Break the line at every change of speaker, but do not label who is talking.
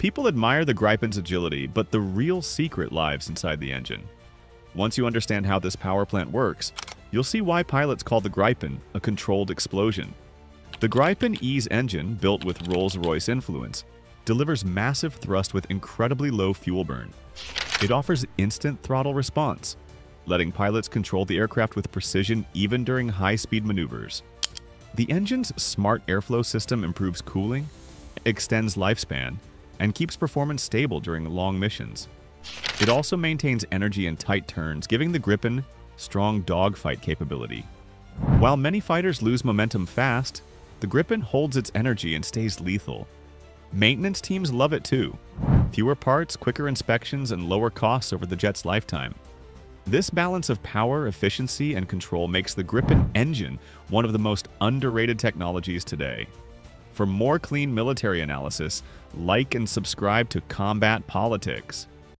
People admire the Gripen's agility, but the real secret lies inside the engine. Once you understand how this power plant works, you'll see why pilots call the Gripen a controlled explosion. The Gripen E's engine, built with Rolls-Royce influence, delivers massive thrust with incredibly low fuel burn. It offers instant throttle response, letting pilots control the aircraft with precision even during high-speed maneuvers. The engine's smart airflow system improves cooling, extends lifespan, and keeps performance stable during long missions. It also maintains energy in tight turns, giving the Gripen strong dogfight capability. While many fighters lose momentum fast, the Gripen holds its energy and stays lethal. Maintenance teams love it too. Fewer parts, quicker inspections, and lower costs over the jet's lifetime. This balance of power, efficiency, and control makes the Gripen engine one of the most underrated technologies today. For more clean military analysis, like and subscribe to Combat Politics.